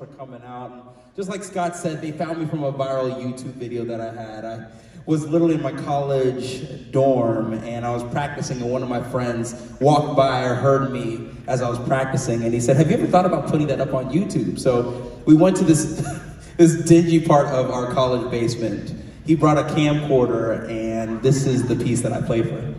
for coming out. And just like Scott said, they found me from a viral YouTube video that I had. I was literally in my college dorm and I was practicing and one of my friends walked by or heard me as I was practicing and he said, have you ever thought about putting that up on YouTube? So we went to this, this dingy part of our college basement. He brought a camcorder and this is the piece that I played for him.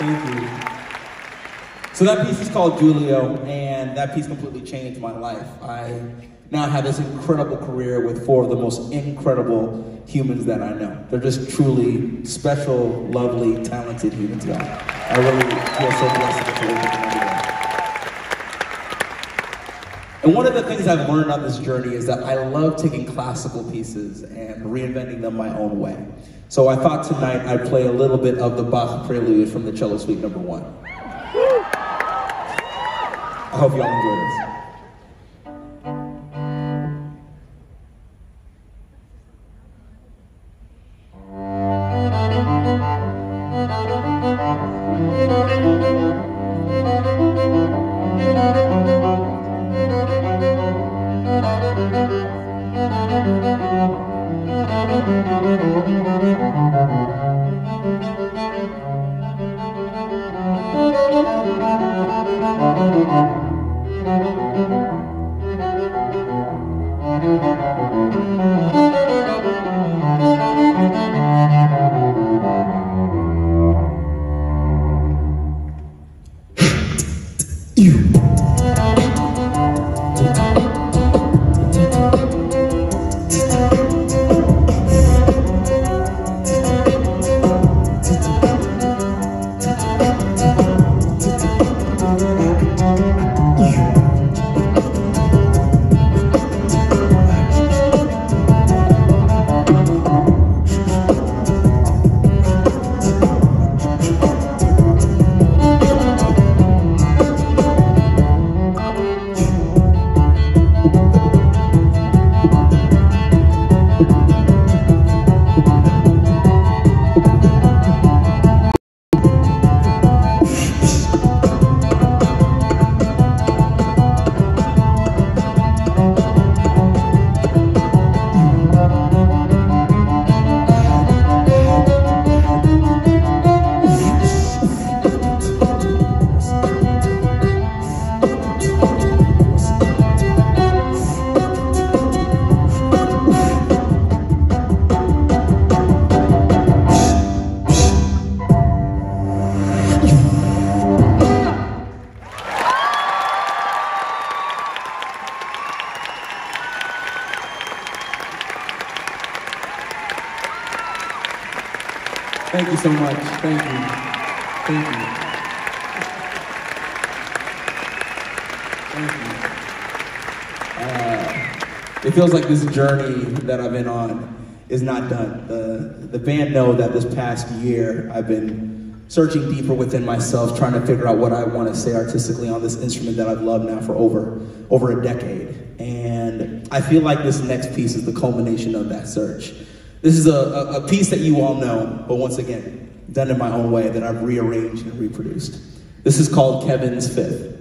Thank you. So that piece is called Julie-O, and that piece completely changed my life. I now have this incredible career with four of the most incredible humans that I know. They're just truly special, lovely, talented humans, y'all. I really feel so blessed to work with them. And one of the things I've learned on this journey is that I love taking classical pieces and reinventing them my own way. So I thought tonight I'd play a little bit of the Bach Prelude from the Cello Suite Number One. I hope y'all enjoy this. Thank you so much. Thank you. Thank you. Thank you. Uh, it feels like this journey that I've been on is not done. The, the band know that this past year I've been searching deeper within myself, trying to figure out what I want to say artistically on this instrument that I've loved now for over, over a decade. And I feel like this next piece is the culmination of that search. This is a, a, a piece that you all know, but once again, done in my own way that I've rearranged and reproduced. This is called Kevin's Fifth.